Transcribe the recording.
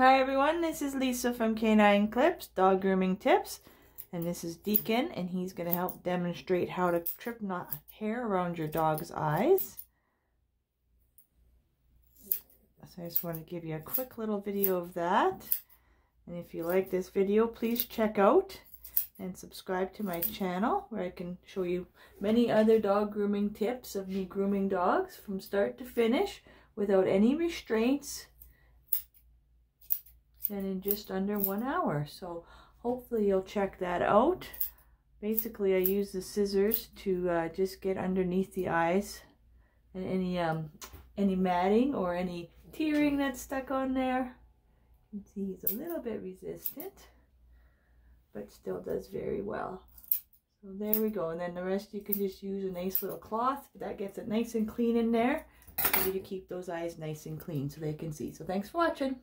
Hi everyone, this is Lisa from K9 Clipz, Dog Grooming Tips. And this is Deacon, and he's going to help demonstrate how to trip knot hair around your dog's eyes. So I just want to give you a quick little video of that. And if you like this video, please check out and subscribe to my channel where I can show you many other dog grooming tips of me grooming dogs from start to finish without any restraints and in just under one hour. So hopefully you'll check that out. Basically, I use the scissors to uh, just get underneath the eyes and any um any matting or any tearing that's stuck on there. You can see he's a little bit resistant, but still does very well. So there we go. And then the rest you can just use a nice little cloth. That gets it nice and clean in there. For you to keep those eyes nice and clean so they can see. So thanks for watching.